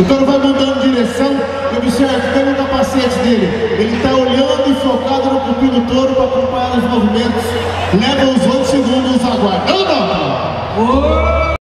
Então o touro vai mudando direção e observe, pelo o capacete dele. Ele está olhando e focado no pupilo do touro para acompanhar os movimentos. Leva os outros segundos, aguarda. Não.